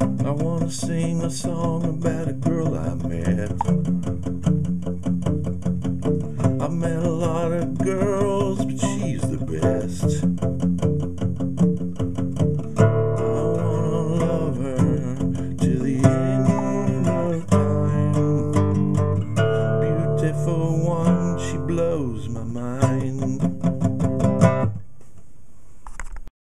I wanna sing a song about a girl I met. I met a lot of girls, but she's the best. I wanna love her till the end of time. Beautiful one, she blows my mind.